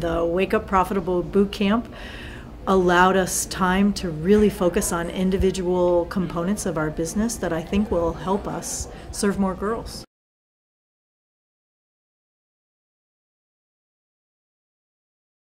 The Wake Up Profitable Boot Camp allowed us time to really focus on individual components of our business that I think will help us serve more girls.